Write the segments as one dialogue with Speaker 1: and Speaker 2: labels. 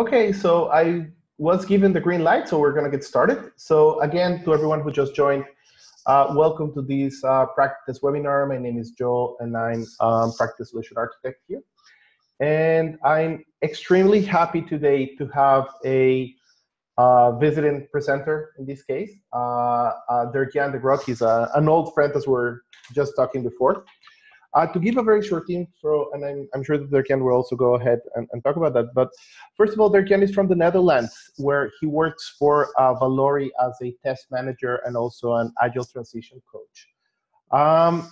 Speaker 1: Okay, so I was given the green light, so we're going to get started. So again, to everyone who just joined, uh, welcome to this uh, PractiTest webinar. My name is Joel, and I'm um, PractiTest solution architect here. And I'm extremely happy today to have a uh, visiting presenter in this case, uh, uh, Derk-Jan de Grood. He's a, an old friend as we are just talking before. Uh, to give a very short intro, and I'm, I'm sure that Derk-Jan will also go ahead and, and, talk about that. But first of all, Derk-Jan is from the Netherlands, where he works for uh, Valori as a test manager and also an agile transition coach. Um,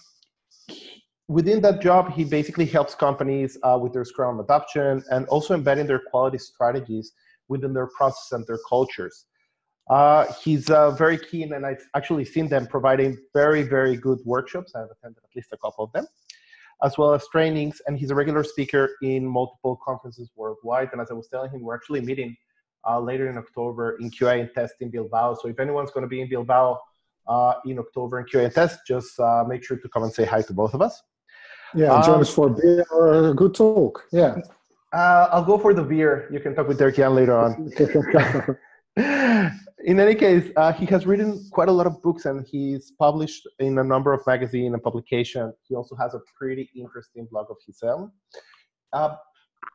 Speaker 1: within that job, he basically helps companies uh, with their Scrum adoption and also embedding their quality strategies within their process and their cultures. Uh, he's uh, very keen, and I've actually seen them providing very, very good workshops. I've attended at least a couple of them as well as trainings. And he's a regular speaker in multiple conferences worldwide. And as I was telling him, we're actually meeting uh, later in October in QA and Test in Bilbao. So if anyone's going to be in Bilbao uh, in October in QA and Test, just uh, make sure to come and say hi to both of us.
Speaker 2: Yeah, um, join us for a beer or a good talk. Yeah.
Speaker 1: Uh, I'll go for the beer. You can talk with Derk-Jan later on. in any case, uh, he has written quite a lot of books and he's published in a number of magazines and publications. He also has a pretty interesting blog of his own. Uh,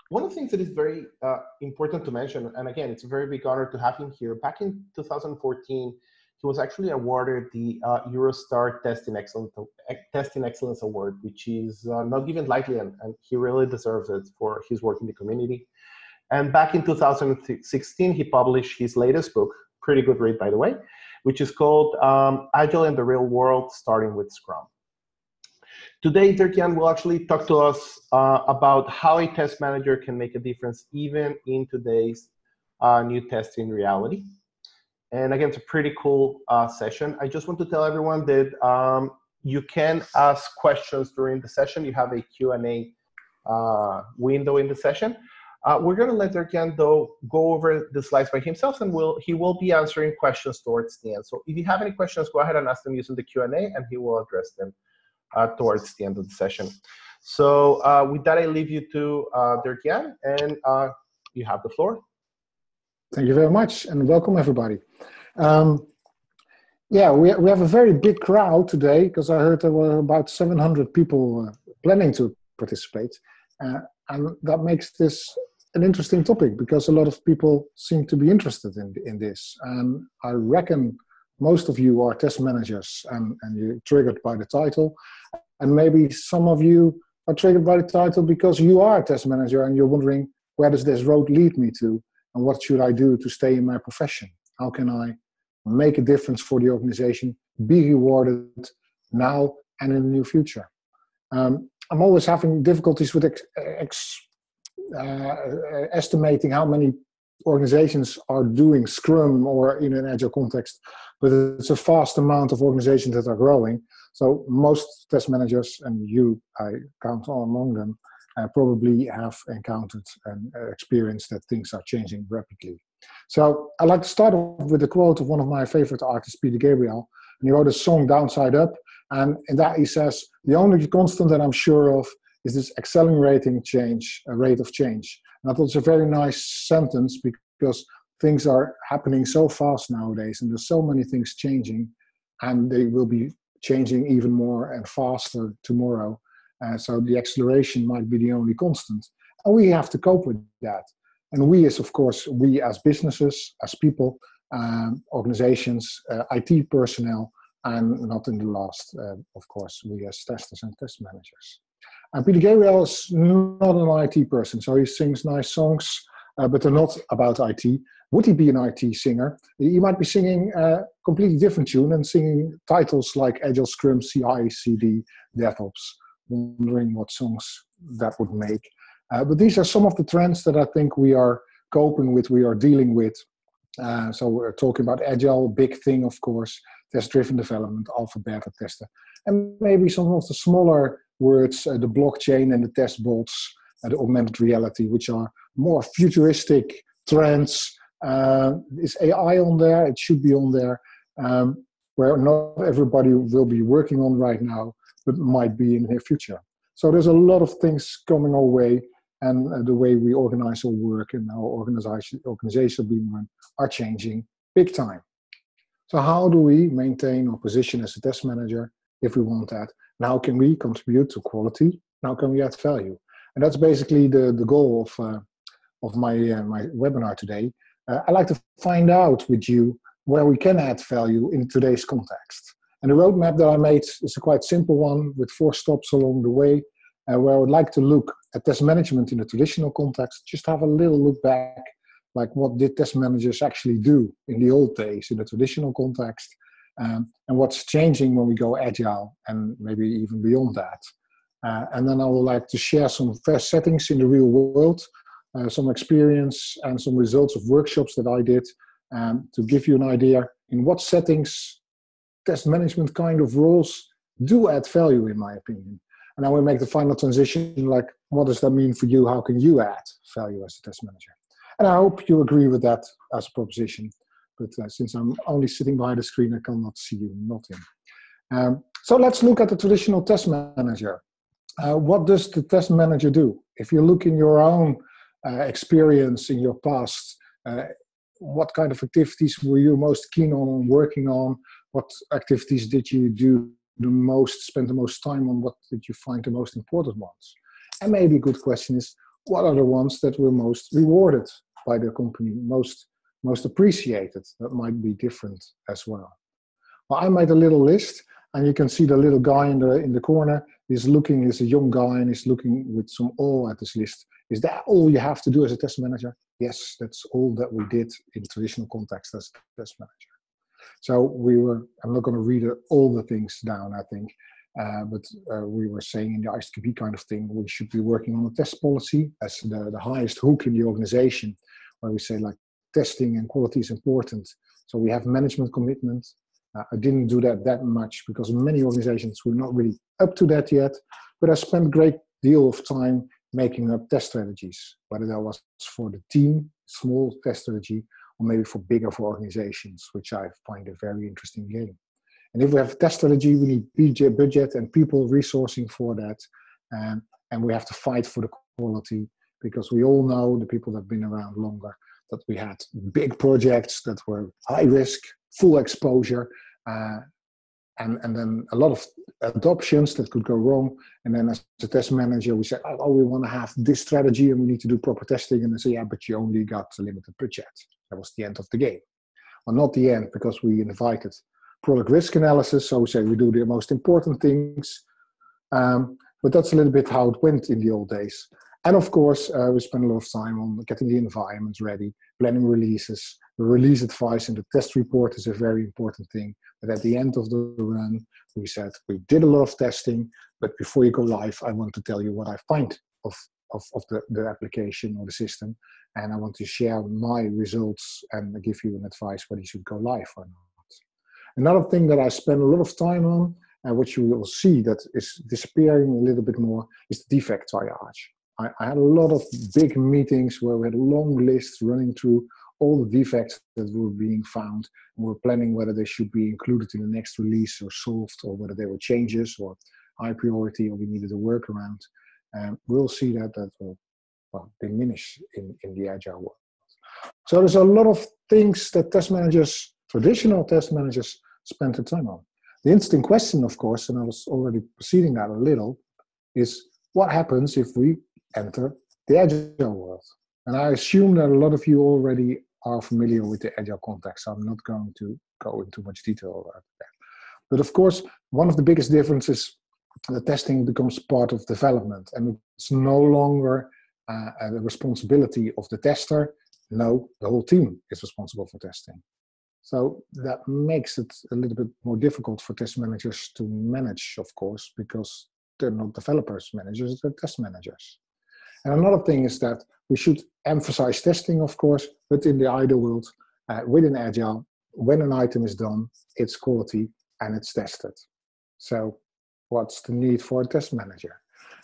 Speaker 1: one of the things that is very uh, important to mention, and again, it's a very big honor to have him here. Back in 2014, he was actually awarded the uh, Eurostar Testing Excellence, Testing Excellence Award, which is uh, not given lightly, and, and he really deserves it for his work in the community. And back in 2016, he published his latest book, pretty good read, by the way, which is called um, Agile in the Real World, Starting with Scrum. Today, Derk-Jan will actually talk to us uh, about how a test manager can make a difference even in today's uh, new testing reality. And again, it's a pretty cool uh, session. I just want to tell everyone that um, you can ask questions during the session. You have a Q&A uh, window in the session. Uh, we're going to let Derk-Jan though go over the slides by himself, and will he will be answering questions towards the end. So if you have any questions, go ahead and ask them using the Q and he will address them uh, towards the end of the session. So uh, with that, I leave you to uh, Derk-Jan, and uh, you have the floor.
Speaker 2: Thank you very much, and welcome everybody. Um, yeah, we, we have a very big crowd today because I heard there were about 700 people uh, planning to participate. Uh, and that makes this an interesting topic because a lot of people seem to be interested in, in this. And I reckon most of you are test managers and, and you're triggered by the title. And maybe some of you are triggered by the title because you are a test manager and you're wondering where does this road lead me to and what should I do to stay in my profession? How can I make a difference for the organization, be rewarded now and in the near future? Um, I'm always having difficulties with ex, ex, uh, estimating how many organizations are doing Scrum or in an agile context, but it's a vast amount of organizations that are growing. So most test managers, and you, I count among them, uh, probably have encountered and uh, experienced that things are changing rapidly. So I'd like to start off with a quote of one of my favorite artists, Peter Gabriel, and he wrote a song Downside Up, and in that he says, the only constant that I'm sure of is this accelerating change, a rate of change. And I thought it's a very nice sentence because things are happening so fast nowadays and there's so many things changing and they will be changing even more and faster tomorrow. Uh, so the acceleration might be the only constant. And we have to cope with that. And we as, of course, we as businesses, as people, um, organizations, uh, IT personnel, and not in the last, uh, of course, we as testers and test managers. And Peter Gabriel is not an IT person, so he sings nice songs, uh, but they're not about IT. Would he be an IT singer? He might be singing a completely different tune and singing titles like Agile Scrum, CI, CD, DevOps, wondering what songs that would make. Uh, but these are some of the trends that I think we are coping with, we are dealing with. Uh, so we're talking about Agile, big thing, of course test-driven development, alpha, beta tester, and maybe some of the smaller words, uh, the blockchain and the test bots, uh, the augmented reality, which are more futuristic trends. Uh, is AI on there? It should be on there, um, where not everybody will be working on right now, but might be in the future. So there's a lot of things coming our way, and uh, the way we organize our work and our organization organization being run are changing big time. So how do we maintain our position as a test manager if we want that? How can we contribute to quality? How can we add value? And that's basically the, the goal of, uh, of my, uh, my webinar today. Uh, I'd like to find out with you where we can add value in today's context. And the roadmap that I made is a quite simple one with four stops along the way, uh, where I would like to look at test management in the traditional context, just have a little look back, like what did test managers actually do in the old days in the traditional context, um, and what's changing when we go agile, and maybe even beyond that. Uh, and then I would like to share some first settings in the real world, uh, some experience and some results of workshops that I did um, to give you an idea in what settings test management kind of roles do add value, in my opinion. And I will make the final transition like, what does that mean for you? How can you add value as a test manager? And I hope you agree with that as a proposition. But uh, since I'm only sitting behind the screen, I cannot see you nothing. Um, so let's look at the traditional test manager. Uh, what does the test manager do? If you look in your own uh, experience in your past, uh, what kind of activities were you most keen on working on? What activities did you do the most, spend the most time on? What did you find the most important ones? And maybe a good question is, what are the ones that were most rewarded by the company, most most appreciated? That might be different as well. Well, I made a little list, and you can see the little guy in the in the corner. is looking. He's a young guy, and he's looking with some awe at this list. Is that all you have to do as a test manager? Yes, that's all that we did in traditional context as a test manager. So we were. I'm not going to read all the things down. I think. Uh, but uh, we were saying in the ISTQB kind of thing, we should be working on a test policy as the, the highest hook in the organization, where we say like testing and quality is important. So we have management commitment. Uh, I didn't do that that much because many organizations were not really up to that yet. But I spent a great deal of time making up test strategies, whether that was for the team, small test strategy, or maybe for bigger for organizations, which I find a very interesting game. And if we have test strategy, we need budget and people resourcing for that. And, and we have to fight for the quality because we all know the people that have been around longer that we had big projects that were high risk, full exposure, uh, and, and then a lot of adoptions that could go wrong. And then as a test manager, we said, oh, we want to have this strategy and we need to do proper testing. And they say, yeah, but you only got a limited budget. That was the end of the game. Well, not the end because we invited product risk analysis. So we say we do the most important things. Um, but that's a little bit how it went in the old days. And of course, uh, we spend a lot of time on getting the environment ready, planning releases. The release advice and the test report is a very important thing. But at the end of the run, we said we did a lot of testing, but before you go live, I want to tell you what I find of, of, of the, the application or the system. And I want to share my results and give you an advice whether you should go live or not. Another thing that I spend a lot of time on, and what you will see that is disappearing a little bit more, is the defect triage. I, I had a lot of big meetings where we had long lists running through all the defects that were being found and we're planning whether they should be included in the next release or solved or whether they were changes or high priority or we needed a workaround. And we'll see that that will well, diminish in, in the agile world. So there's a lot of things that test managers, traditional test managers, spend their time on. The interesting question, of course, and I was already proceeding that a little, is what happens if we enter the agile world? And I assume that a lot of you already are familiar with the agile context. So I'm not going to go into much detail about that. But of course, one of the biggest differences the testing becomes part of development and it's no longer uh, the responsibility of the tester. No, the whole team is responsible for testing. So that makes it a little bit more difficult for test managers to manage, of course, because they're not developers managers, they're test managers. And another thing is that we should emphasize testing, of course, but in the ideal world, uh, within Agile, when an item is done, it's quality and it's tested. So, what's the need for a test manager?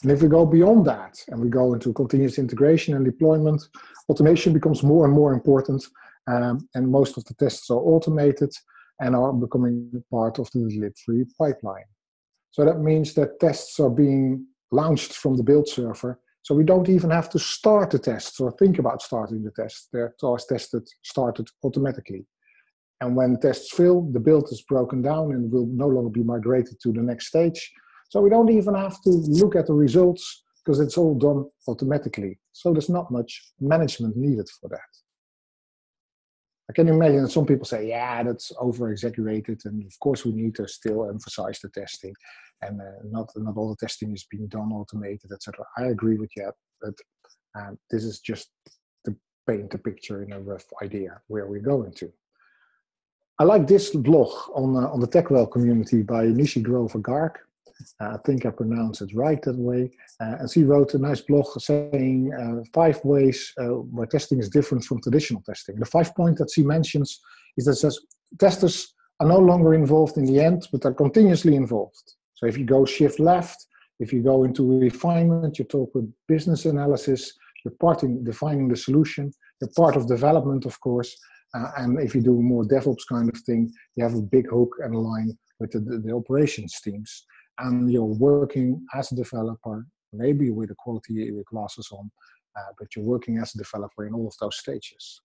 Speaker 2: And if we go beyond that and we go into continuous integration and deployment, automation becomes more and more important um, and most of the tests are automated and are becoming part of the delivery pipeline. So that means that tests are being launched from the build server So we don't even have to start the tests or think about starting the tests. They're tested, started automatically. And when tests fail, the build is broken down and will no longer be migrated to the next stage. So we don't even have to look at the results because it's all done automatically. So there's not much management needed for that. I can imagine some people say, yeah, that's over exaggerated. And of course, we need to still emphasize the testing. And uh, not, not all the testing is being done automated, etc. I agree with you, but um, this is just to paint a picture in a rough idea where we're going to. I like this blog on, uh, on the TechWell community by Nishi Grover Garg. Uh, I think I pronounced it right that way. Uh, and she wrote a nice blog saying uh, five ways where testing is different from traditional testing. The five point that she mentions is that says testers are no longer involved in the end, but are continuously involved. So if you go shift left, if you go into refinement, you talk with business analysis, you're part in defining the solution, you're part of development, of course, uh, and if you do more DevOps kind of thing, you have a big hook and a line with the, the, the operations teams and you're working as a developer, maybe with the quality glasses on, uh, but you're working as a developer in all of those stages.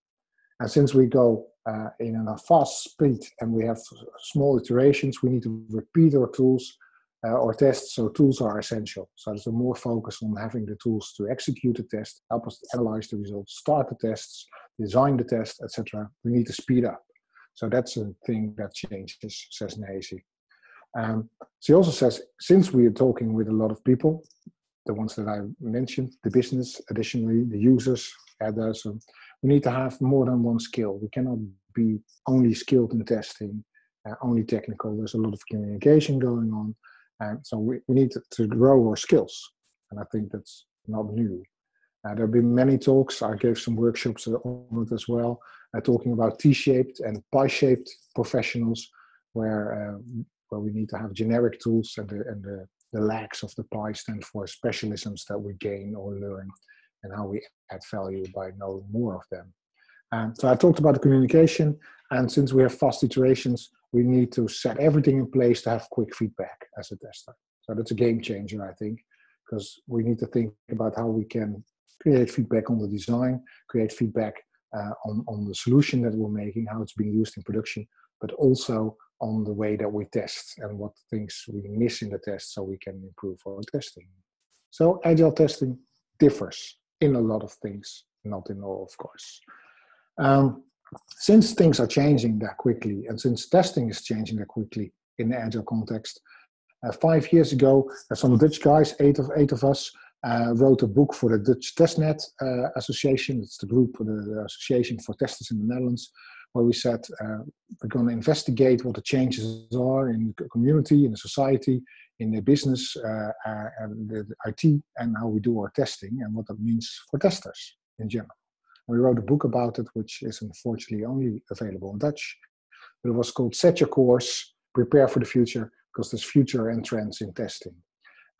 Speaker 2: And since we go uh, in a fast speed and we have small iterations, we need to repeat our tools uh, or tests. So tools are essential. So there's a more focus on having the tools to execute the test, help us analyze the results, start the tests, design the test, etc. We need to speed up. So that's a thing that changes, says Nishi. Um, she also says, since we are talking with a lot of people, the ones that I mentioned, the business, additionally, the users, others, um, we need to have more than one skill. We cannot be only skilled in testing, uh, only technical. There's a lot of communication going on. And so we, we need to, to grow our skills. And I think that's not new. Uh, there have been many talks. I gave some workshops on it as well, uh, talking about T-shaped and pie-shaped professionals, where uh, where we need to have generic tools and the, and the, the legs of the pie stand for specialisms that we gain or learn and how we add value by knowing more of them. And so I talked about the communication, and since we have fast iterations, we need to set everything in place to have quick feedback as a tester. So that's a game changer, I think, because we need to think about how we can create feedback on the design, create feedback uh, on, on the solution that we're making, how it's being used in production, but also on the way that we test and what things we miss in the test so we can improve our testing. So agile testing differs in a lot of things, not in all, of course. Um, since things are changing that quickly and since testing is changing that quickly in the agile context, uh, five years ago, uh, some Dutch guys, eight of eight of us, uh, wrote a book for the Dutch Testnet uh, Association. It's the group, the, the Association for Testers in the Netherlands, where we said uh, we're going to investigate what the changes are in the community, in the society, in the business, uh, uh, and the, IT, and how we do our testing and what that means for testers in general. We wrote a book about it, which is unfortunately only available in Dutch. But it was called Set Your Course, Prepare for the Future, because there's future and trends in testing.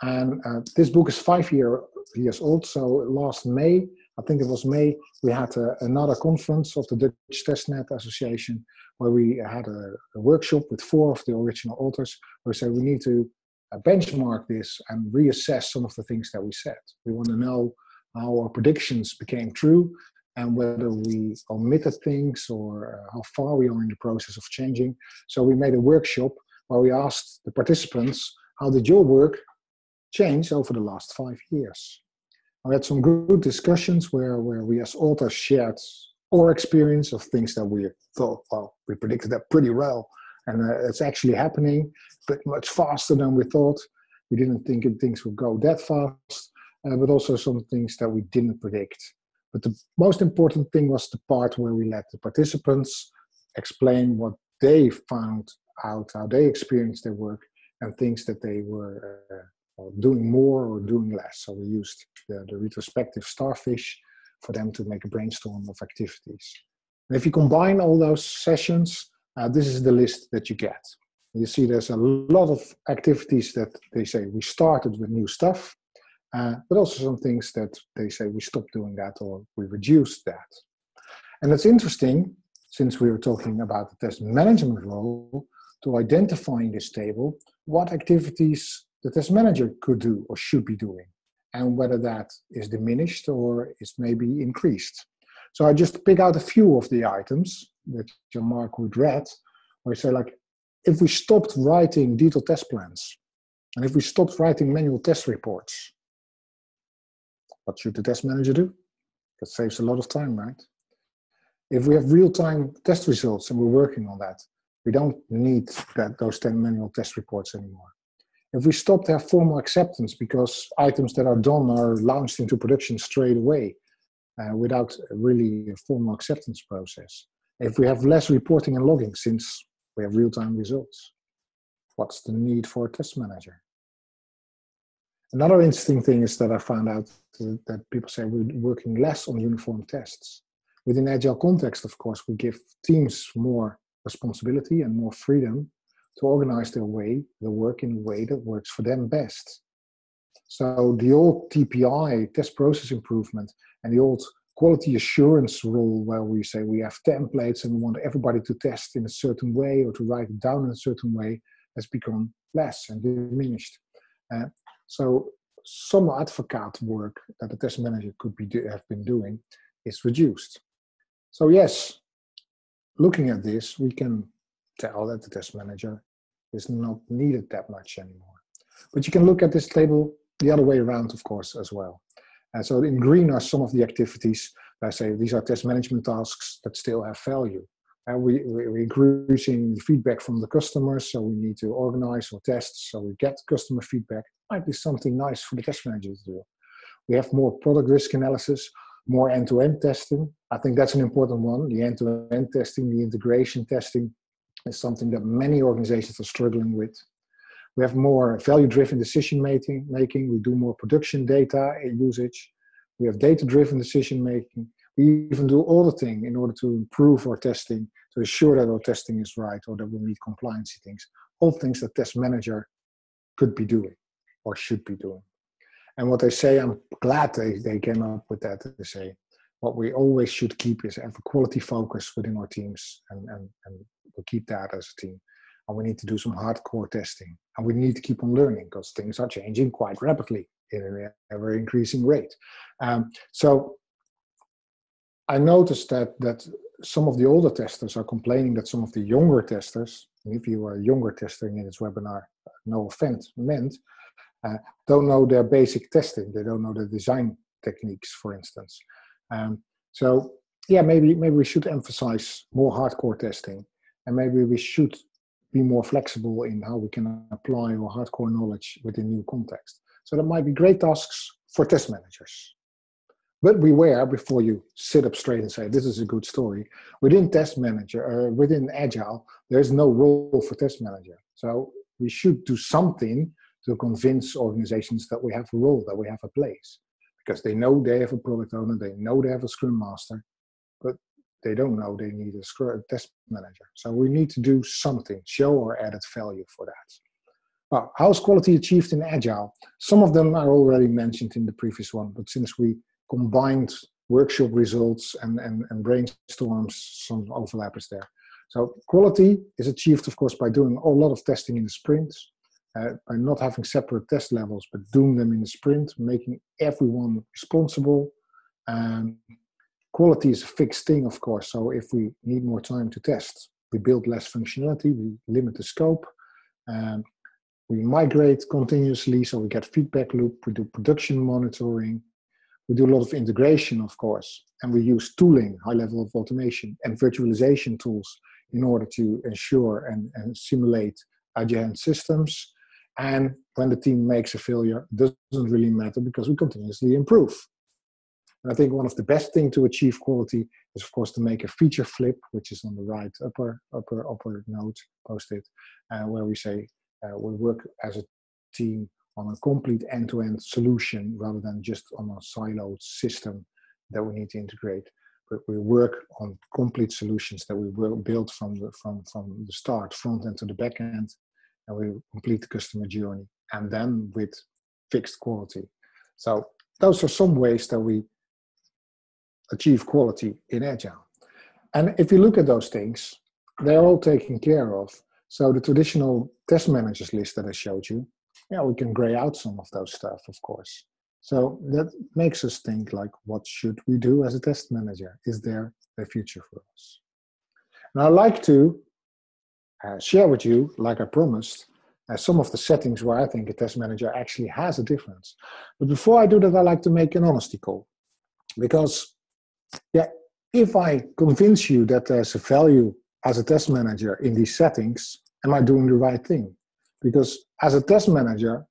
Speaker 2: And uh, this book is five year, years old, so last May I think it was May, we had a, another conference of the Dutch Testnet Association where we had a, a, workshop with four of the original authors where we said we need to uh, benchmark this and reassess some of the things that we said. We want to know how our predictions became true and whether we omitted things or uh, how far we are in the process of changing. So we made a workshop where we asked the participants, how did your work change over the last five years? We had some good discussions where, where we as authors shared our experience of things that we thought, well, we predicted that pretty well. And uh, it's actually happening, but much faster than we thought. We didn't think things would go that fast, uh, but also some things that we didn't predict. But the most important thing was the part where we let the participants explain what they found out, how they experienced their work, and things that they were uh, or doing more or doing less. So we used the, the retrospective starfish for them to make a brainstorm of activities. And if you combine all those sessions, uh, this is the list that you get. You see there's a lot of activities that they say we started with new stuff, uh, but also some things that they say we stopped doing that or we reduced that. And it's interesting, since we were talking about the test management role, to identify in this table what activities the test manager could do or should be doing. and whether that is diminished or is maybe increased. So I just pick out a few of the items that Jean-Marc would read, where I say like, if we stopped writing detailed test plans, and if we stopped writing manual test reports, what should the test manager do? That saves a lot of time, right? If we have real-time test results and we're working on that, we don't need that, those 10 manual test reports anymore. If we stop to have formal acceptance because items that are done are launched into production straight away uh, without really a formal acceptance process. If we have less reporting and logging since we have real-time results, what's the need for a test manager? Another interesting thing is that I found out that people say we're working less on uniform tests. Within agile context, of course, we give teams more responsibility and more freedom to organize their way, their work in a way that works for them best. So the old TPI, test process improvement, and the old quality assurance rule where we say we have templates and we want everybody to test in a certain way or to write it down in a certain way has become less and diminished. Uh, so some advocate work that the test manager could be do, have been doing is reduced. So yes, looking at this, we can tell that the test manager is not needed that much anymore. But you can look at this table the other way around, of course, as well. And so in green are some of the activities I say these are test management tasks that still have value. And we, we're increasing feedback from the customers, so we need to organize or test so we get customer feedback. Might be something nice for the test manager to do. We have more product risk analysis, more end-to-end testing. I think that's an important one. The end-to-end testing, the integration testing is something that many organizations are struggling with. We have more value-driven decision making. Making. We do more production data usage. We have data-driven decision making. We even do auditing in order to improve our testing, to ensure that our testing is right or that we meet compliance things. All things that test manager could be doing or should be doing. And what they say, I'm glad they, they came up with that. They say what we always should keep is a quality focus within our teams, and, and, and we'll keep that as a team. And we need to do some hardcore testing, and we need to keep on learning because things are changing quite rapidly in an ever increasing rate. Um, so I noticed that that some of the older testers are complaining that some of the younger testers, if you are a younger tester in this webinar, no offense meant, uh, don't know their basic testing. They don't know the design techniques, for instance. Um, so yeah, maybe maybe we should emphasize more hardcore testing, and maybe we should be more flexible in how we can apply our hardcore knowledge within new context. So that might be great tasks for test managers. But beware before you sit up straight and say, this is a good story. Within test manager, uh, within Agile, there's no role for test manager. So we should do something to convince organizations that we have a role, that we have a place. Because they know they have a product owner, they know they have a scrum master, but they don't know they need a, scrum, test manager. So we need to do something, show our added value for that. Well, how is quality achieved in Agile? Some of them are already mentioned in the previous one, but since we combined workshop results and, and, and brainstorms, some overlap is there. So quality is achieved, of course, by doing a lot of testing in the sprints, uh, by not having separate test levels, but doing them in the sprint, making everyone responsible. Um, quality is a fixed thing, of course. So if we need more time to test, we build less functionality, we limit the scope. Um, we migrate continuously, so we get feedback loop. We do production monitoring. We do a lot of integration, of course, and we use tooling, high level of automation, and virtualization tools in order to ensure and, and simulate agile systems. And when the team makes a failure, doesn't really matter because we continuously improve. And I think one of the best thing to achieve quality is, of course, to make a feature flip, which is on the right upper upper upper note post-it, uh, where we say uh, we work as a team on a complete end-to-end solution rather than just on a siloed system that we need to integrate. But we work on complete solutions that we will build from the from from the start, front end to the back end, and we complete the customer journey, and then with fixed quality. So those are some ways that we achieve quality in agile. And if you look at those things, they're all taken care of so the traditional test managers list that I showed you, yeah, we can gray out some of those stuff, of course. So that makes us think like, what should we do as a test manager? Is there a future for us? And I'd like to uh, share with you, like I promised, uh, some of the settings where I think a test manager actually has a difference. But before I do that, I like to make an honesty call. Because, yeah, if I convince you that there's a value as a test manager in these settings, am I doing the right thing? Because as a test manager,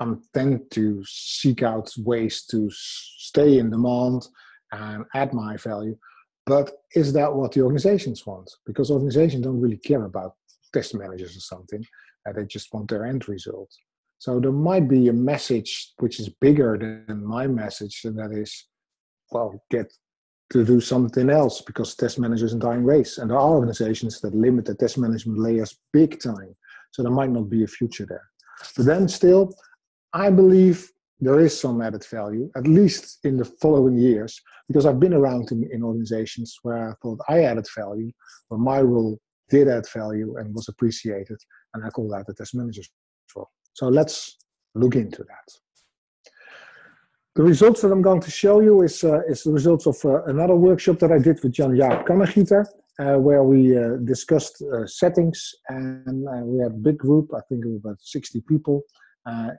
Speaker 2: I'm tend to seek out ways to stay in demand and add my value. But is that what the organizations want? Because organizations don't really care about test managers or something. Uh, they just want their end result. So there might be a message which is bigger than my message, and that is, well, get to do something else because test managers in dying race. And there are organizations that limit the test management layers big time. So there might not be a future there. But then still, I believe there is some added value, at least in the following years, because I've been around in, in organizations where I thought I added value, where my role did add value and was appreciated, and I call that the test manager's. So let's look into that. The results that I'm going to show you is, uh, is the results of uh, another workshop that I did with Jan Jaap Cannegieter, uh, where we uh, discussed uh, settings and uh, we had a big group, I think about 60 people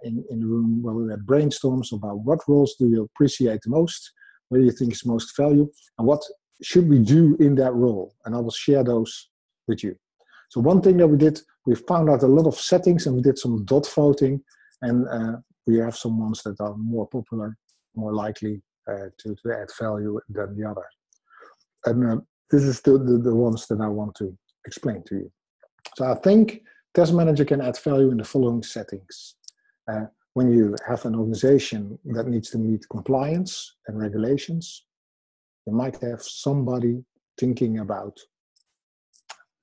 Speaker 2: in, in the room where we had brainstorms about what roles do you appreciate the most, what do you think is most value, and what should we do in that role. And I will share those with you. So one thing that we did, we found out a lot of settings and we did some dot voting and we have some ones that are more popular more likely uh, to, to add value than the other. And uh, this is the, the, the, ones that I want to explain to you. So I think Test Manager can add value in the following settings. Uh, when you have an organization that needs to meet compliance and regulations, you might have somebody thinking about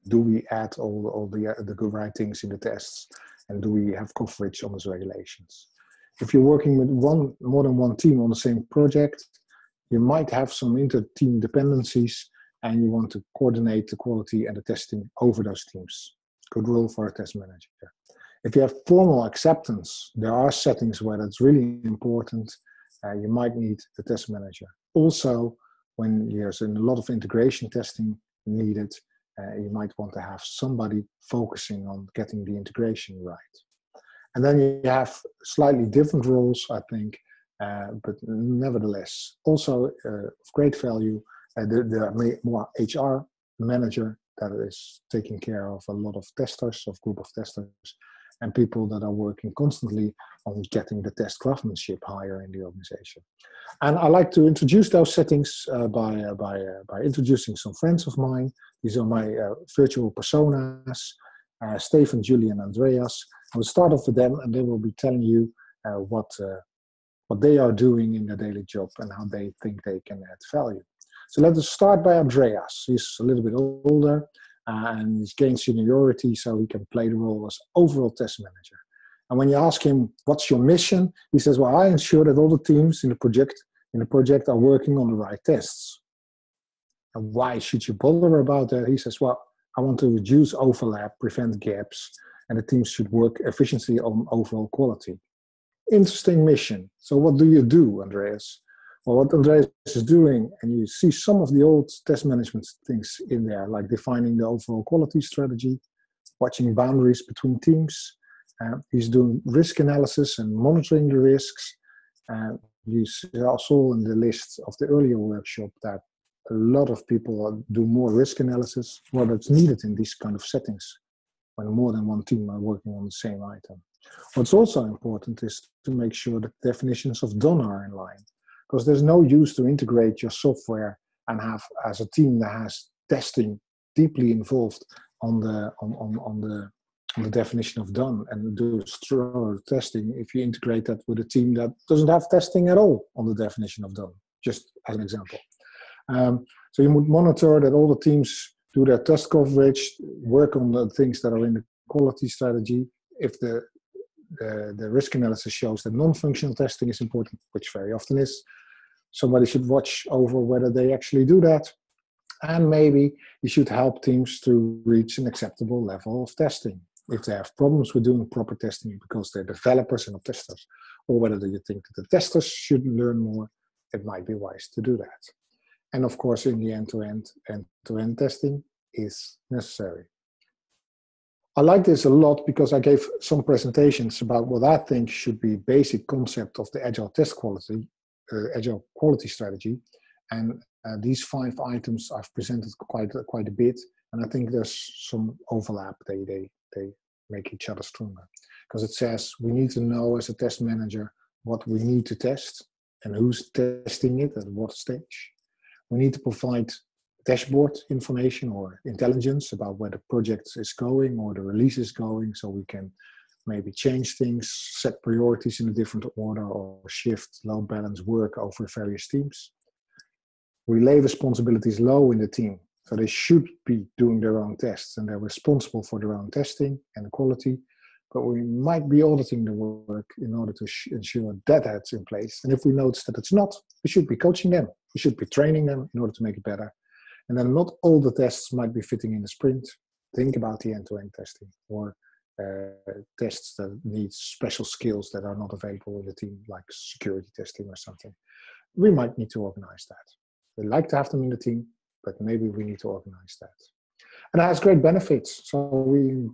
Speaker 2: do we add all, all the, uh, the good right things in the tests and do we have coverage on those regulations? if you're working with one more than one team on the same project, you might have some inter-team dependencies and you want to coordinate the quality and the testing over those teams. Good role for a test manager. If you have formal acceptance, there are settings where that's really important. Uh, you might need the test manager. Also, when there's a lot of integration testing needed, uh, you might want to have somebody focusing on getting the integration right. And then you have slightly different roles, I think, uh, but nevertheless, also uh, of great value. Uh, the, the more HR manager that is taking care of a lot of testers, of group of testers, and people that are working constantly on getting the test craftsmanship higher in the organization. And I like to introduce those settings uh, by, uh, by, uh, by introducing some friends of mine. These are my uh, virtual personas, uh, Stephen, Julian, Andreas. I will start off with them and they will be telling you uh, what, what they are doing in their daily job and how they think they can add value. So let us start by Andreas. He's a little bit older and he's gained seniority so he can play the role as overall test manager. And when you ask him, what's your mission? He says, well, I ensure that all the teams in the project in the project are working on the right tests. And why should you bother about that? He says, well, I want to reduce overlap, prevent gaps, and the teams should work efficiently on overall quality. Interesting mission. So, what do you do, Andreas? Well, what Andreas is doing, and you see some of the old test management things in there, like defining the overall quality strategy, watching boundaries between teams. Uh, he's doing risk analysis and monitoring the risks. Uh, you saw in the list of the earlier workshop that a lot of people do more risk analysis. Well, that's needed in these kind of settings when more than one team are working on the same item. What's also important is to make sure that definitions of done are in line, because there's no use to integrate your software and have as a team that has testing deeply involved on the on, on, on the on the definition of done and do thorough testing if you integrate that with a team that doesn't have testing at all on the definition of done, just as an example. Um, so you would monitor that all the teams do their test coverage, work on the things that are in the quality strategy. If the the, the risk analysis shows that non-functional testing is important, which very often is, somebody should watch over whether they actually do that. And maybe you should help teams to reach an acceptable level of testing. If they have problems with doing proper testing because they're developers and not testers, or whether you think that the testers should learn more, it might be wise to do that. And of course, in the end-to-end, end-to-end testing is necessary. I like this a lot because I gave some presentations about what I think should be basic concept of the agile test quality, agile quality strategy, and uh, these five items I've presented quite quite a bit, and I think there's some overlap. They they they make each other stronger because it says we need to know as a test manager what we need to test and who's testing it at what stage. We need to provide dashboard information or intelligence about where the project is going or the release is going so we can maybe change things, set priorities in a different order or shift load balance work over various teams. Relay responsibilities low in the team. So they should be doing their own tests and they're responsible for their own testing and quality but we might be auditing the work in order to ensure that that's in place. And if we notice that it's not, we should be coaching them. We should be training them in order to make it better. And then not all the tests might be fitting in a sprint. Think about the end-to-end testing or uh, tests that need special skills that are not available in the team, like security testing or something. We might need to organize that. We like to have them in the team, but maybe we need to organize that. And it has great benefits. So we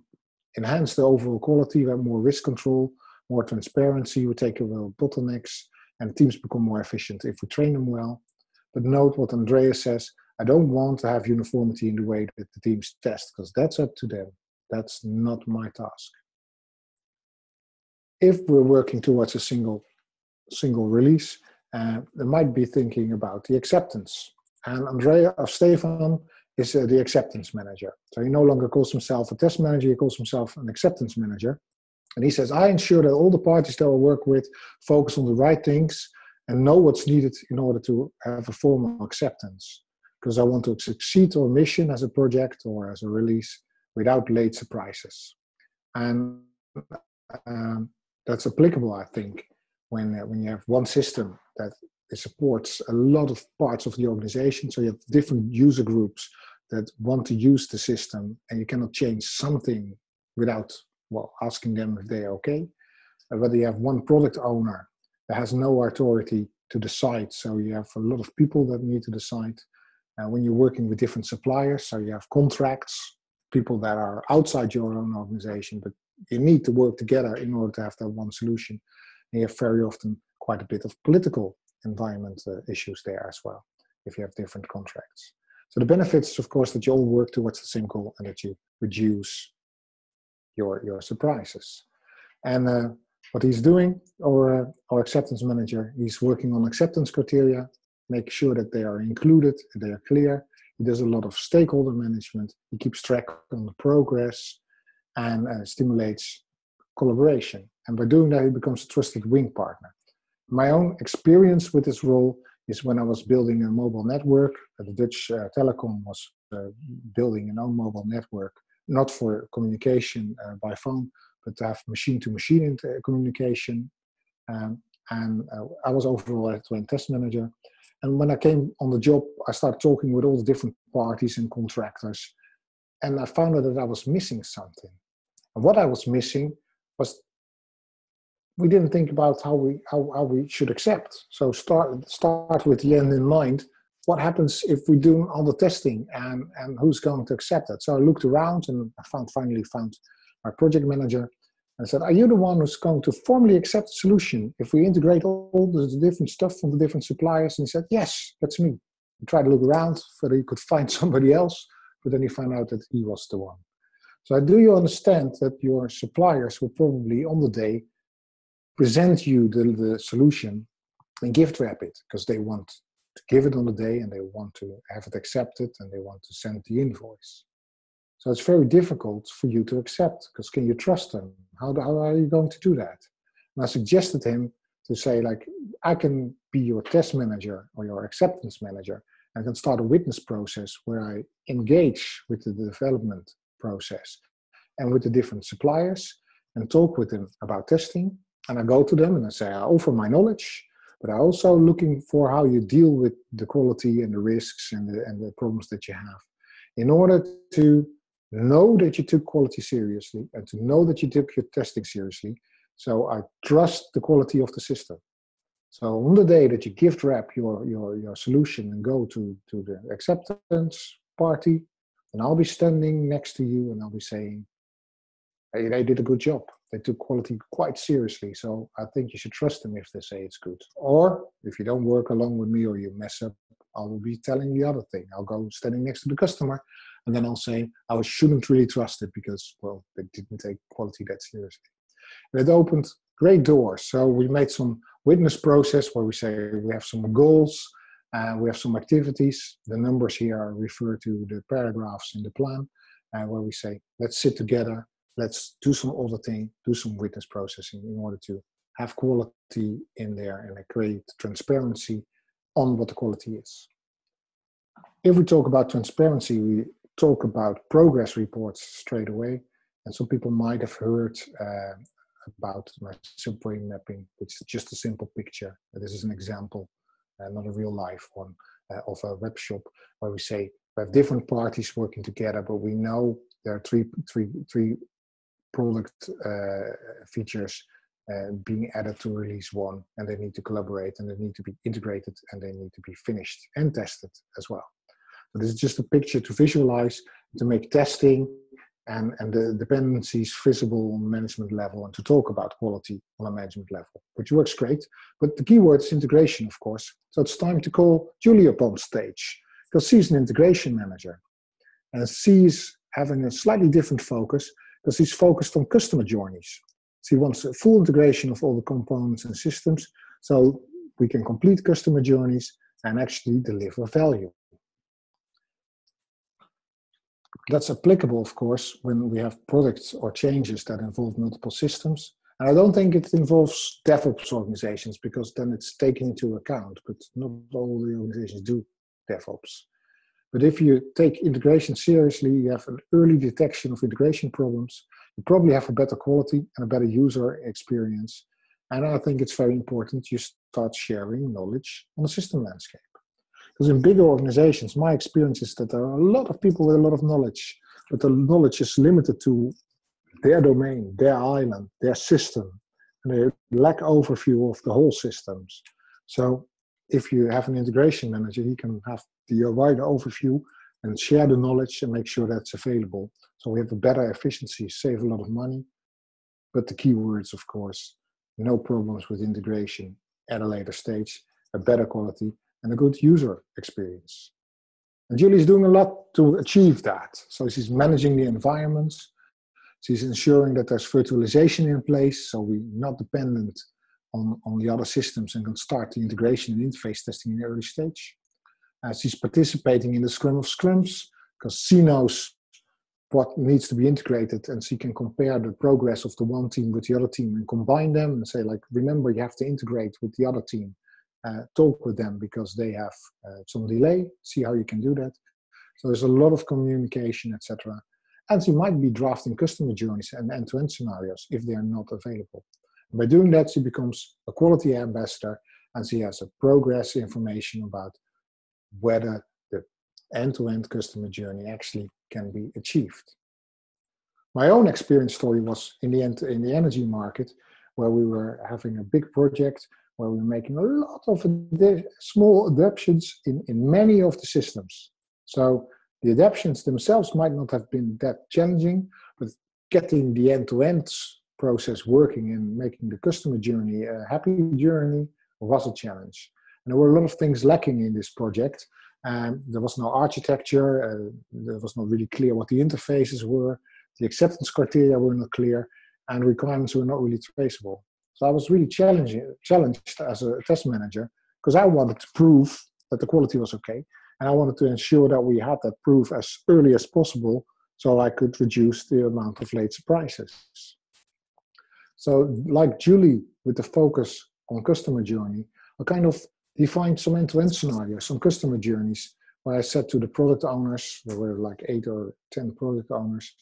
Speaker 2: enhance the overall quality, we have more risk control, more transparency, we take away bottlenecks, and teams become more efficient if we train them well. But note what Andreas says, I don't want to have uniformity in the way that the teams test, because that's up to them. That's not my task. If we're working towards a single single release, uh, they might be thinking about the acceptance. And Andrea of Stefan is uh, the acceptance manager. So he no longer calls himself a test manager, he calls himself an acceptance manager. And he says, I ensure that all the parties that I work with focus on the right things and know what's needed in order to have a formal acceptance. Because I want to succeed our mission as a project or as a release without late surprises. And um, that's applicable, I think, when, uh, when you have one system that supports a lot of parts of the organization. So you have different user groups that want to use the system and you cannot change something without well asking them if they're okay uh, whether you have one product owner that has no authority to decide so you have a lot of people that need to decide uh, when you're working with different suppliers so you have contracts people that are outside your own organization but you need to work together in order to have that one solution and you have very often quite a bit of political environment uh, issues there as well if you have different contracts so the benefits, of course, that you all work towards the same goal and that you reduce your your surprises. And uh, what he's doing, our uh, our acceptance manager, he's working on acceptance criteria, make sure that they are included, they are clear. He does a lot of stakeholder management. He keeps track on the progress and uh, stimulates collaboration. And by doing that, he becomes a trusted wing partner. My own experience with this role is when I was building a mobile network. The Dutch uh, Telecom was uh, building an own mobile network, not for communication uh, by phone, but to have machine-to-machine communication. Um, and uh, I was overall a test manager. And when I came on the job, I started talking with all the different parties and contractors, and I found out that I was missing something. And what I was missing was we didn't think about how we how, how we should accept. So start start with the end in mind. What happens if we do all the testing and and who's going to accept it? So I looked around and I found finally found my project manager and said, "Are you the one who's going to formally accept the solution if we integrate all the different stuff from the different suppliers?" And he said, "Yes, that's me." He tried to look around whether he could find somebody else, but then he found out that he was the one. So do you understand that your suppliers will probably on the day present you the, the solution and gift wrap it because they want to give it on the day and they want to have it accepted and they want to send the invoice. So it's very difficult for you to accept because can you trust them? How, how are you going to do that? And I suggested him to say like, I can be your test manager or your acceptance manager and can start a witness process where I engage with the development process and with the different suppliers and talk with them about testing and I go to them and I say, I offer my knowledge, but I'm also looking for how you deal with the quality and the risks and the, and the problems that you have. In order to know that you took quality seriously and to know that you took your testing seriously, So I trust the quality of the system. So on the day that you gift wrap your, your, your solution and go to, to the acceptance party, and I'll be standing next to you and I'll be saying, hey, they did a good job. They took quality quite seriously. So I think you should trust them if they say it's good. Or if you don't work along with me or you mess up, I will be telling the other thing. I'll go standing next to the customer and then I'll say, I shouldn't really trust it because, well, they didn't take quality that seriously. And it opened great doors. So we made some witness process where we say we have some goals, uh, we have some activities. The numbers here refer to the paragraphs in the plan, uh, where we say, let's sit together, let's do some auditing, do some witness processing in order to have quality in there and create transparency on what the quality is. If we talk about transparency, we talk about progress reports straight away. And some people might have heard uh, about my subway mapping, which is just a simple picture. This is an example, uh, not a real life one, uh, of a web shop where we say we have different parties working together, but we know there are three, three, three product uh, features uh, being added to release one, and they need to collaborate, and they need to be integrated, and they need to be finished and tested as well. This is just a picture to visualize, to make testing and, and the dependencies visible on management level and to talk about quality on a management level, which works great. But the keyword is integration, of course. So it's time to call Julie up on stage because she's an integration manager. And she's having a slightly different focus because she's focused on customer journeys. She wants a full integration of all the components and systems so we can complete customer journeys and actually deliver value. That's applicable, of course, when we have products or changes that involve multiple systems. And I don't think it involves DevOps organizations because then it's taken into account, but not all the organizations do DevOps. But if you take integration seriously, you have an early detection of integration problems, you probably have a better quality and a better user experience. And I think it's very important you start sharing knowledge on the system landscape. Because in bigger organizations, my experience is that there are a lot of people with a lot of knowledge, but the knowledge is limited to their domain, their island, their system, and they lack overview of the whole systems. So if you have an integration manager, he can have the wider overview and share the knowledge and make sure that's available. So we have a better efficiency, save a lot of money. But the keywords, of course, no problems with integration at a later stage, a better quality, and a good user experience. And Julie is doing a lot to achieve that. So she's managing the environments. She's ensuring that there's virtualization in place, so we're not dependent on, on the other systems and can start the integration and interface testing in the early stage. Uh, she's participating in the Scrum of Scrums because she knows what needs to be integrated and she can compare the progress of the one team with the other team and combine them and say like remember you have to integrate with the other team talk with them because they have uh, some delay, see how you can do that. So there's a lot of communication, etc. And she might be drafting customer journeys and end-to-end scenarios if they are not available. By doing that, she becomes a quality ambassador and she has a progress information about whether the end-to-end customer journey actually can be achieved. My own experience story was in the end in the energy market, where we were having a big project where we're making a lot of small adaptations in, in many of the systems. So the adaptations themselves might not have been that challenging, but getting the end-to-end process working and making the customer journey a happy journey was a challenge. And there were a lot of things lacking in this project. Um, there was no architecture, uh, there was not really clear what the interfaces were, the acceptance criteria were not clear, and requirements were not really traceable. So I was really challenging, challenged as a test manager because I wanted to prove that the quality was okay. And I wanted to ensure that we had that proof as early as possible so I could reduce the amount of late surprises. So, like Julie, with the focus on customer journey, I kind of defined some end to end scenarios, some customer journeys, where I said to the product owners, there were like eight or 10 product owners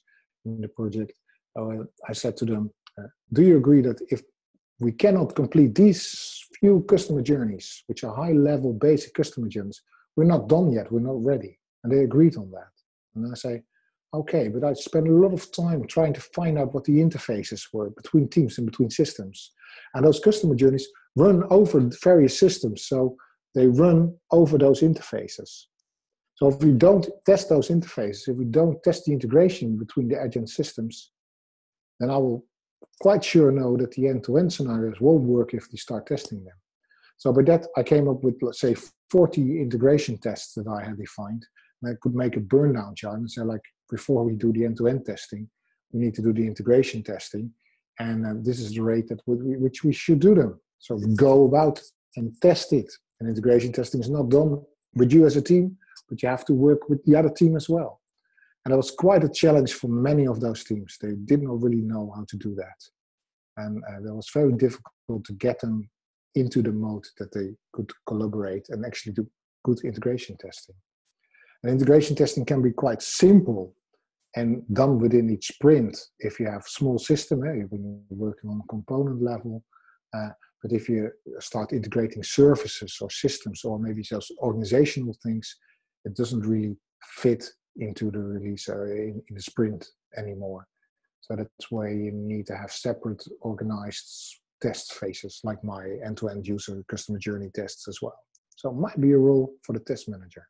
Speaker 2: in the project, uh, I said to them, uh, Do you agree that if we cannot complete these few customer journeys, which are high level basic customer journeys. We're not done yet. We're not ready. And they agreed on that. And I say, Okay, but I spent a lot of time trying to find out what the interfaces were between teams and between systems. And those customer journeys run over various systems. So they run over those interfaces. So if we don't test those interfaces, if we don't test the integration between the agent systems, then I will quite sure know that the end-to-end scenarios won't work if we start testing them. So by that, I came up with, let's say, 40 integration tests that I had defined. And I could make a burn down chart and say, like, before we do the end-to-end testing, we need to do the integration testing. And uh, this is the rate at which we should do them. So go about and test it. And integration testing is not done with you as a team, but you have to work with the other team as well. And it was quite a challenge for many of those teams. They did not really know how to do that. And uh, it was very difficult to get them into the mode that they could collaborate and actually do good integration testing. And integration testing can be quite simple and done within each sprint if you have small system, eh, when you're working on a component level. Uh, but if you start integrating services or systems or maybe just organizational things, it doesn't really fit into the release uh, in, in the sprint anymore. So that's why you need to have separate organized test phases, like my end-to-end user customer journey tests as well. So it might be a role for the test manager.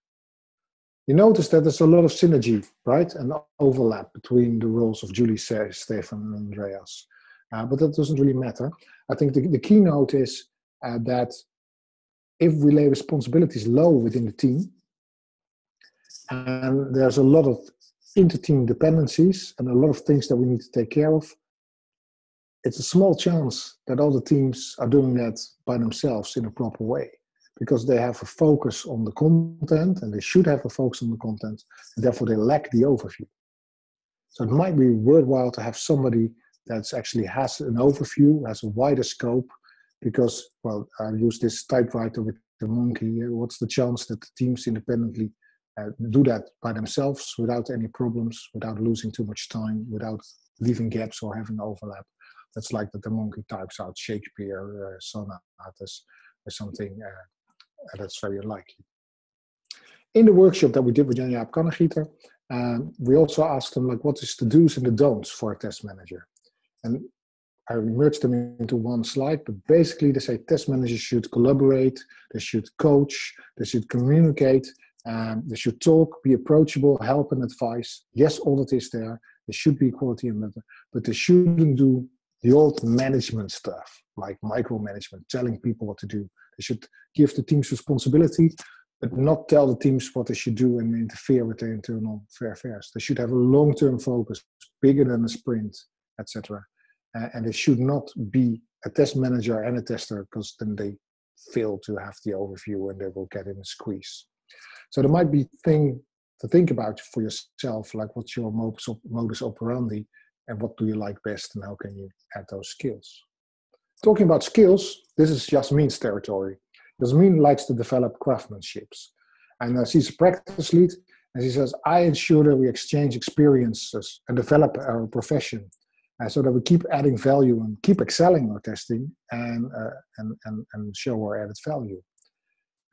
Speaker 2: You notice that there's a lot of synergy, right, and overlap between the roles of Julie, Stefan, and Andreas. Uh, but that doesn't really matter. I think the, the keynote is uh, that if we lay responsibilities low within the team, and there's a lot of inter-team dependencies and a lot of things that we need to take care of, it's a small chance that all the teams are doing that by themselves in a proper way because they have a focus on the content and they should have a focus on the content and therefore they lack the overview. So it might be worthwhile to have somebody that actually has an overview has a wider scope because well i use this typewriter with the monkey. What's the chance that the teams independently uh, do that by themselves without any problems without losing too much time without leaving gaps or having overlap that's like that the monkey types out Shakespeare uh, sonatas or something. Uh, that's very unlikely. In the workshop that we did with Jan-Jaap Cannegieter, um, we also asked them like, what is the do's and the don'ts for a test manager? And I merged them into one slide, but basically they say test managers should collaborate, they should coach, they should communicate, um, they should talk, be approachable, help and advise. Yes, all that is there. There should be quality and method, but they shouldn't do the old management stuff, like micromanagement, telling people what to do. They should give the teams responsibility, but not tell the teams what they should do and interfere with their internal affairs. They should have a long-term focus, bigger than a sprint, etc. Uh, and they should not be a test manager and a tester because then they fail to have the overview and they will get in a squeeze. So there might be thing to think about for yourself, like what's your modus, modus operandi and what do you like best and how can you add those skills. Talking about skills, this is Jasmin's territory. Jasmin likes to develop craftsmanships. And uh, she's a practice lead, and she says, I ensure that we exchange experiences and develop our profession uh, so that we keep adding value and keep excelling our testing and, uh, and, and, and show our added value.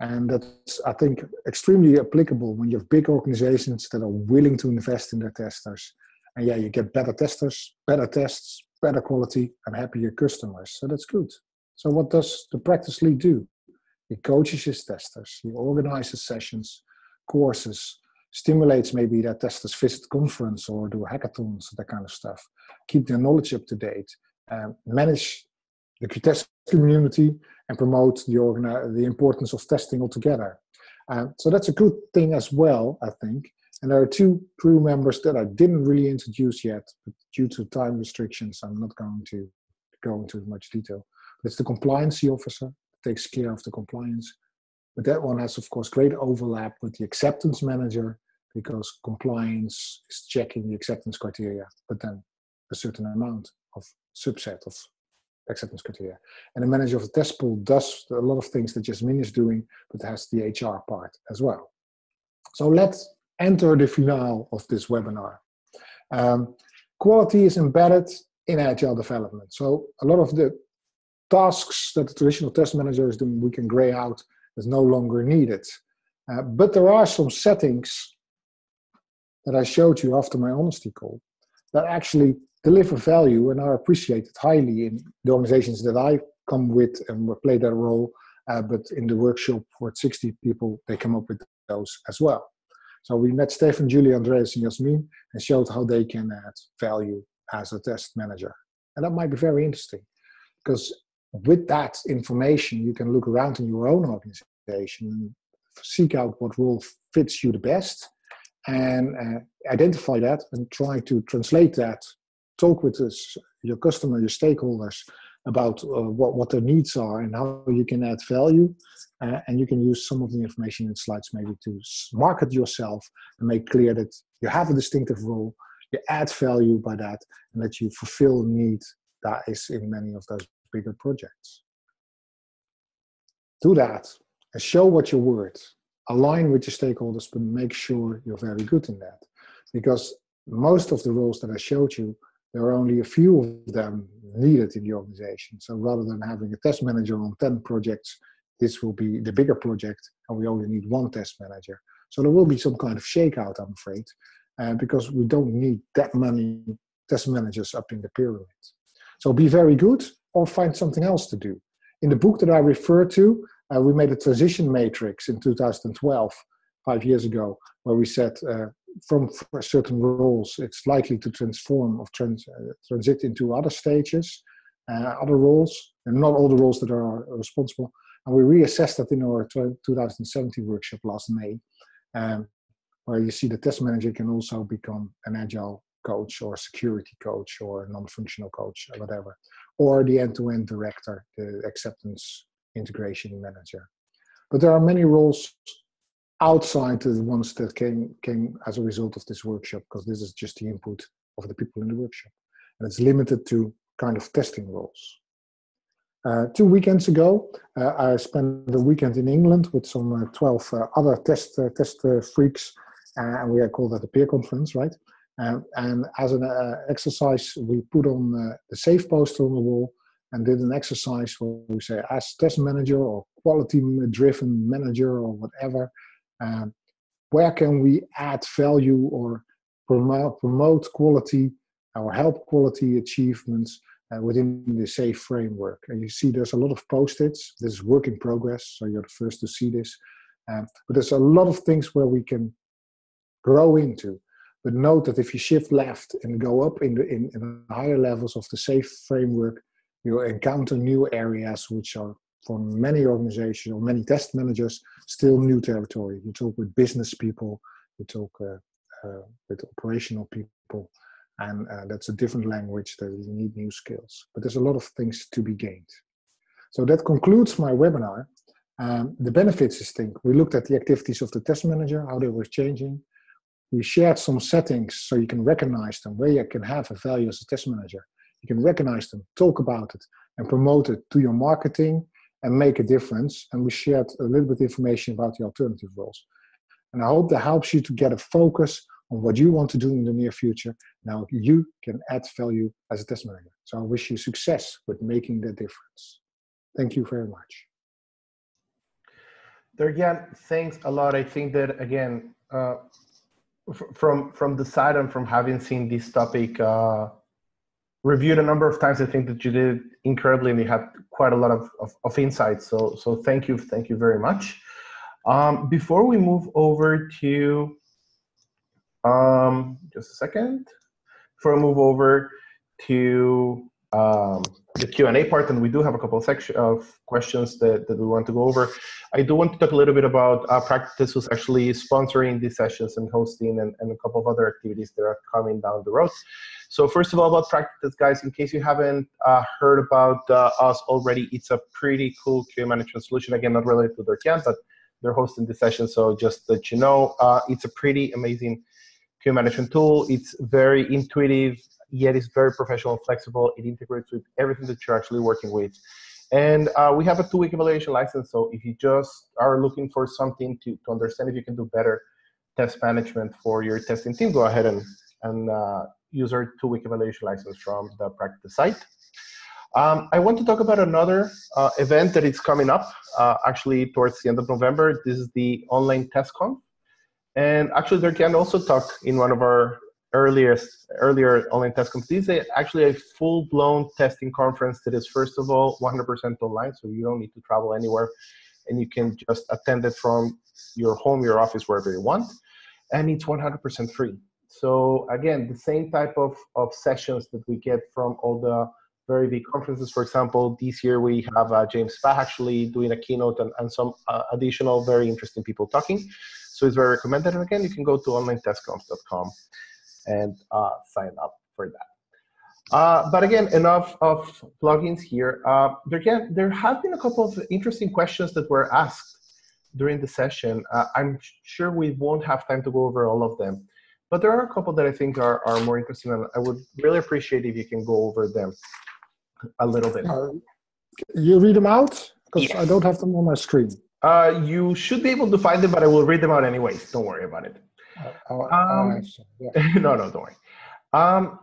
Speaker 2: And that's, I think, extremely applicable when you have big organizations that are willing to invest in their testers and yeah, you get better testers, better tests, better quality, and happier customers. So that's good. So what does the practice lead do? He coaches his testers. He organizes sessions, courses, stimulates maybe that testers visit conference or do hackathons, that kind of stuff. Keep their knowledge up to date. and manage the test community and promote the, organi- the importance of testing altogether. Uh, so that's a good thing as well, I think. And there are two crew members that I didn't really introduce yet, but due to time restrictions, I'm not going to go into much detail. It's the compliance officer takes care of the compliance. But that one has, of course, great overlap with the acceptance manager because compliance is checking the acceptance criteria, but then a certain amount of subset of acceptance criteria. And the manager of the test pool does a lot of things that Jasmine is doing, but has the HR part as well. So let's enter the finale of this webinar. Um, quality is embedded in agile development. So a lot of the tasks that the traditional test manager is doing, we can gray out is no longer needed. Uh, but there are some settings that I showed you after my honesty call that actually deliver value and are appreciated highly in the organizations that I come with and play that role. Uh, but in the workshop for 60 people, they come up with those as well. So we met Stefan, Julie, Andreas, and Yasmin and showed how they can add value as a test manager. And that might be very interesting because with that information, you can look around in your own organization and seek out what role fits you the best and uh, identify that and try to translate that. Talk with your customer, your stakeholders about uh, what, what their needs are and how you can add value. Uh, and you can use some of the information in slides maybe to market yourself and make clear that you have a distinctive role, you add value by that, and that you fulfill a need that is in many of those bigger projects. Do that and show what you're worth. Align with your stakeholders, but make sure you're very good in that. Because most of the roles that I showed you, there are only a few of them needed in the organization. So rather than having a test manager on 10 projects, this will be the bigger project, and we only need one test manager. So there will be some kind of shakeout, I'm afraid, uh, because we don't need that many test managers up in the pyramid. So be very good or find something else to do. In the book that I refer to, uh, we made a transition matrix in 2012, five years ago, where we said uh, from certain roles, it's likely to transform or trans, uh, transit into other stages, uh, other roles, and not all the roles that are responsible. And we reassessed that in our 2017 workshop last May, um, where you see the test manager can also become an agile coach or security coach or non-functional coach or whatever, or the end-to-end director, the acceptance integration manager. But there are many roles outside the ones that came came as a result of this workshop, because this is just the input of the people in the workshop, and it's limited to kind of testing roles. Uh, two weekends ago, uh, I spent the weekend in England with some uh, 12 uh, other test uh, test uh, freaks, and we called that a peer conference, right? Um, and as an exercise, we put on the SAFe poster on the wall and did an exercise where we say, as test manager or quality-driven manager or whatever, um, where can we add value or promote, promote quality or help quality achievements uh, within the SAFe framework. And you see there's a lot of post-its. This is work in progress, so you're the first to see this. Um, but there's a lot of things where we can grow into. But note that if you shift left and go up in the in, in higher levels of the SAFe framework, you'll encounter new areas which are for many organizations or many test managers still new territory. You talk with business people, you talk uh, uh, with operational people, and uh, that's a different language that you need new skills. But there's a lot of things to be gained. So that concludes my webinar. Um, the benefits is think we looked at the activities of the test manager, how they were changing. We shared some settings so you can recognize them, where you can have a value as a test manager. You can recognize them, talk about it, and promote it to your marketing and make a difference. And we shared a little bit of information about the alternative roles. And I hope that helps you to get a focus on what you want to do in the near future. Now you can add value as a test manager. So I wish you success with making the difference. Thank you very much.
Speaker 1: Again, thanks a lot. I think that again, uh, from from the side and from having seen this topic uh, reviewed a number of times, I think that you did incredibly, and you had quite a lot of, of, of insights. So so thank you, thank you very much. Um, before we move over to um, just a second. Before I move over to um, the Q&A part, and we do have a couple of section of questions that, that we want to go over. I do want to talk a little bit about uh, PractiTest who's actually sponsoring these sessions and hosting and, and a couple of other activities that are coming down the road. So first of all, about PractiTest, guys, in case you haven't uh, heard about uh, us already, it's a pretty cool QA management solution. Again, not related to Derk-Jan, but they're hosting the session, so just that you know, uh, it's a pretty amazing QA management tool. It's very intuitive, yet it's very professional and flexible. It integrates with everything that you're actually working with. And uh, we have a two-week evaluation license, so if you just are looking for something to, to understand if you can do better test management for your testing team, go ahead and, and uh, use our two-week evaluation license from the PractiTest site. Um, I want to talk about another uh, event that is coming up, uh, actually towards the end of November. This is the online test TestConf. And actually, can also talk in one of our earliest earlier online test companies. They actually a full blown testing conference that is first of all 100% online, so you don't need to travel anywhere, and you can just attend it from your home, your office, wherever you want, and it's 100% free. So again, the same type of, of sessions that we get from all the very big conferences. For example, this year we have uh, James Bach actually doing a keynote and, and some uh, additional very interesting people talking. So it's very recommended. And again, you can go to onlinetestconf.com and uh, sign up for that. Uh, but again, enough of plugins here. Uh, there, can, there have been a couple of interesting questions that were asked during the session. Uh, I'm sure we won't have time to go over all of them. But there are a couple that I think are, are more interesting, and I would really appreciate if you can go over them a little bit. Uh,
Speaker 2: you read them out? Because yes. I don't have them on my screen.
Speaker 1: Uh, you should be able to find them, but I will read them out anyways. Don't worry about it. Uh, um, yeah. no, no, don't worry. Um,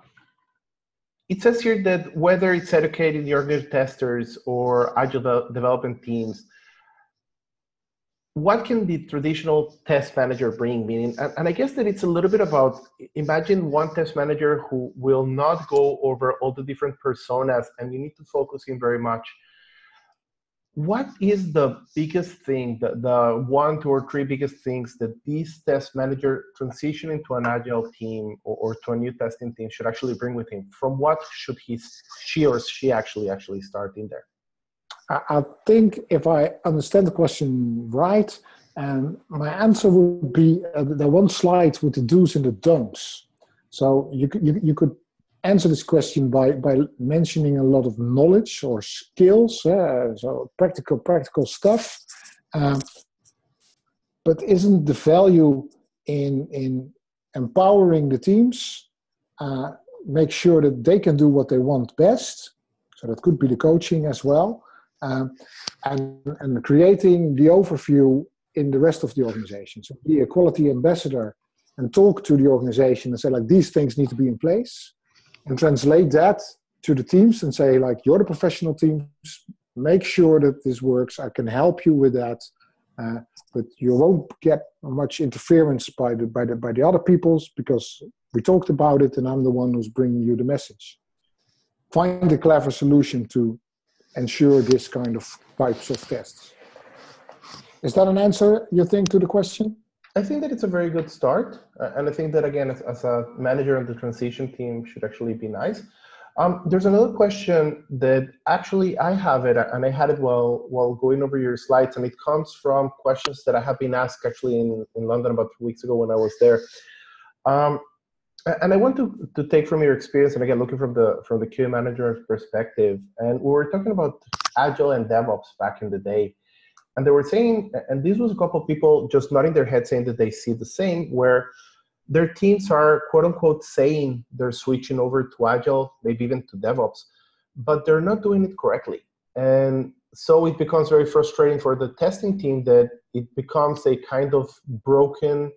Speaker 1: it says here that whether it's educating your testers or agile development teams, what can the traditional test manager bring? Meaning and, i guess that it's a little bit about imagine one test manager who will not go over all the different personas and you need to focus in very much what is the biggest thing the, the one two or three biggest things that this test manager transitioning to an agile team or, or to a new testing team should actually bring with him? From what should he she or she actually actually start in there
Speaker 2: I think if I understand the question right, and my answer would be uh, the one slide with the do's and the don'ts. So you, you, you could answer this question by, by mentioning a lot of knowledge or skills, uh, so practical practical stuff. Um, but isn't the value in in empowering the teams, uh, make sure that they can do what they want best? So that could be the coaching as well um, and, and creating the overview in the rest of the organization. So be a quality ambassador and talk to the organization and say like these things need to be in place and translate that to the teams and say like you're the professional teams. Make sure that this works. I can help you with that uh, but you won't get much interference by the by the by the other peoples because we talked about it and i'm the one who's bringing you the message. Find a clever solution to ensure this kind of types of tests. Is that an answer, you think, to the question?
Speaker 1: I think that it's a very good start. Uh, and I think that, again, as, as, a manager of the transition team should actually be nice. Um, there's another question that actually I have it, and I had it while, while going over your slides, and it comes from questions that I have been asked actually in, in London about two weeks ago when I was there. Um, and I want to, to take from your experience, and again, looking from the from the QA manager perspective, and we were talking about agile and DevOps back in the day, and they were saying, and this was a couple of people just nodding their head saying that they see the same, where their teams are quote unquote saying they're switching over to agile, maybe even to DevOps, but they're not doing it correctly, and so it becomes very frustrating for the testing team that it becomes a kind of broken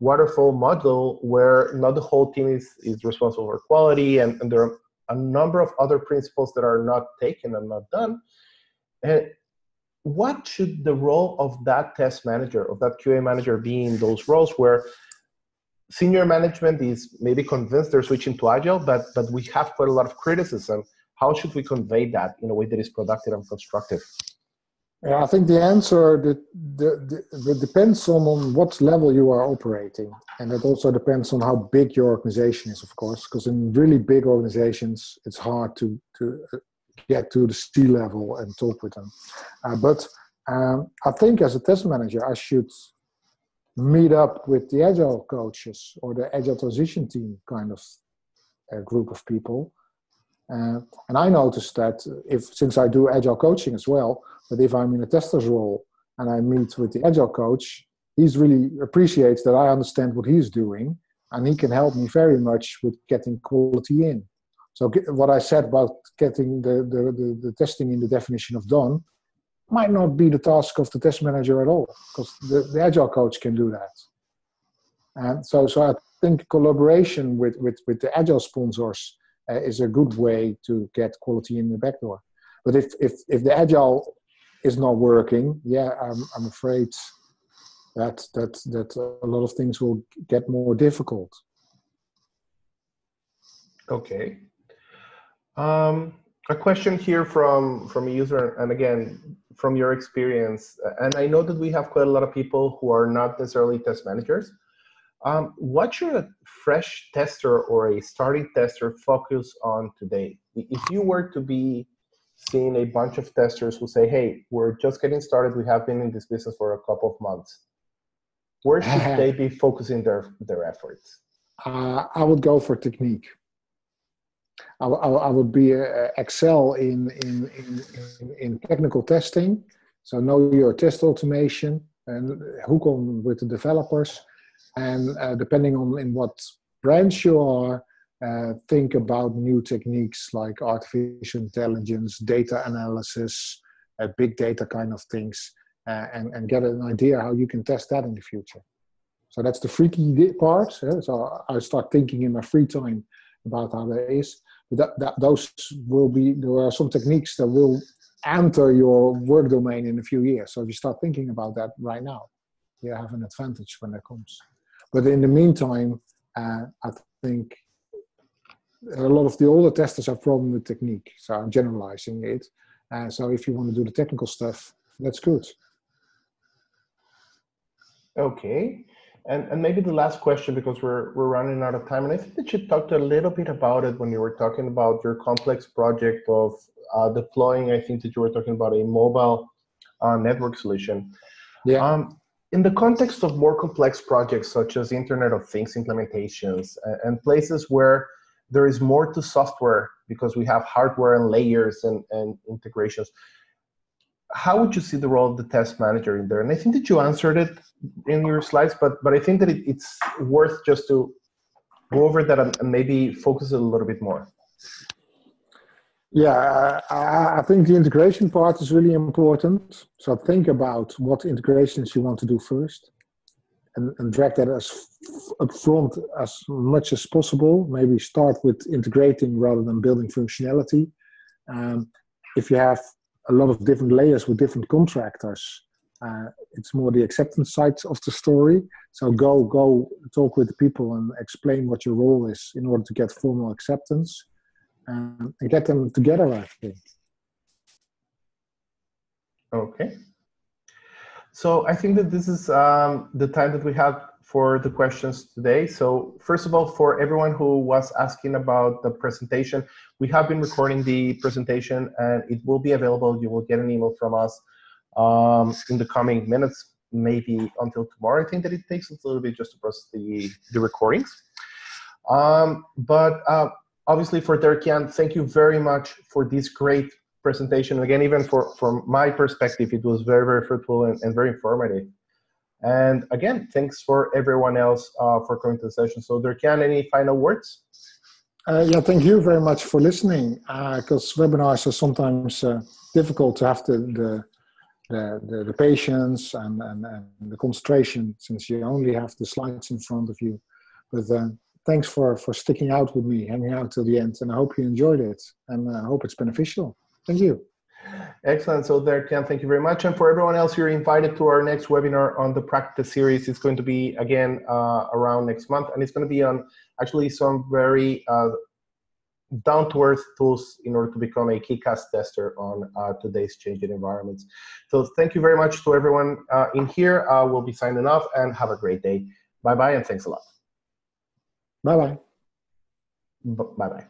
Speaker 1: waterfall model where not the whole team is, is responsible for quality and, and there are a number of other principles that are not taken and not done. And what should the role of that test manager, of that QA manager be in those roles where senior management is maybe convinced they're switching to agile, but but we have quite a lot of criticism. How should we convey that in a way that is productive and constructive?
Speaker 2: Yeah, I think the answer that the, the, depends on, on what level you are operating, and it also depends on how big your organization is, of course. Because in really big organizations, it's hard to to uh, get to the C level and talk with them. Uh, but um, I think as a test manager, I should meet up with the agile coaches or the agile transition team kind of a group of people. Uh, and I noticed that if since I do agile coaching as well, but if I'm in a tester's role and I meet with the agile coach, he's really appreciates that I understand what he's doing and he can help me very much with getting quality in. So what I said about getting the, the, the, the testing in the definition of done might not be the task of the test manager at all because the, the agile coach can do that. And so, so I think collaboration with, with, with the agile sponsors uh, is a good way to get quality in the back door. But if, if, if the agile is not working, yeah, I'm, I'm afraid that that that a lot of things will get more difficult.
Speaker 1: Okay. Um, a question here from from a user, and again from your experience, and I know that we have quite a lot of people who are not necessarily test managers. Um, what should a fresh tester or a starting tester focus on today? If you were to be seeing a bunch of testers who say, "Hey, we're just getting started. We have been in this business for a couple of months," where should they be focusing their their efforts?
Speaker 2: Uh, I would go for technique. I, I, I would be uh, excel in, in, in, in, technical testing. So know your test automation and hook on with the developers. And uh, depending on in what branch you are, uh, think about new techniques like artificial intelligence, data analysis, uh, big data kind of things, uh, and, and get an idea how you can test that in the future. So that's the freaky part. So I start thinking in my free time about how that is that, that those will be there are some techniques that will enter your work domain in a few years so if you start thinking about that right now you have an advantage when that comes but in the meantime uh, i think a lot of the older testers have problem with technique so i'm generalizing it uh, so if you want to do the technical stuff that's good
Speaker 1: okay and, and maybe the last question, because we're, we're running out of time, and I think that you talked a little bit about it when you were talking about your complex project of uh, deploying, I think that you were talking about a mobile uh, network solution. Yeah. Um, in the context of more complex projects such as Internet of Things implementations and, and places where there is more to software because we have hardware and layers and, and integrations, how would you see the role of the test manager in there? And I think that you answered it in your slides, but but I think that it, it's worth just to go over that and maybe focus a little bit more.
Speaker 2: Yeah, I, I think the integration part is really important. So think about what integrations you want to do first, and, and drag that as upfront as much as possible. Maybe start with integrating rather than building functionality. Um, if you have a lot of different layers with different contractors. Uh, it's more the acceptance side of the story. So go go talk with the people and explain what your role is in order to get formal acceptance um, and get them together. I think.
Speaker 1: Okay. So I think that this is um, the time that we have for the questions today. So first of all, for everyone who was asking about the presentation, we have been recording the presentation and it will be available. You will get an email from us um, in the coming minutes, maybe until tomorrow. I think that it takes a little bit just to process the, the recordings. Um, but uh, obviously for Derk-Jan, thank you very much for this great presentation. Again, even for from my perspective, it was very, very fruitful and, and very informative. And again, thanks for everyone else uh, for coming to the session. So Derk-Jan, any final words?
Speaker 2: Uh, yeah, thank you very much for listening. Because uh, webinars are sometimes uh, difficult to have the the, the, the, the patience and, and, and, the concentration since you only have the slides in front of you. But uh, thanks for, for sticking out with me, hanging out till the end. And I hope you enjoyed it and I hope it's beneficial. Thank you.
Speaker 1: Excellent. So Derk-Jan, thank you very much. And for everyone else, you're invited to our next webinar on the PractiTest series. It's going to be, again, uh, around next month. And it's going to be on actually some very uh, down-to-earth tools in order to become a KeyCast tester on uh, today's changing environments. So thank you very much to everyone uh, in here. Uh, we'll be signing off and have a great day. Bye-bye and thanks a lot.
Speaker 2: Bye-bye.
Speaker 1: Bye-bye.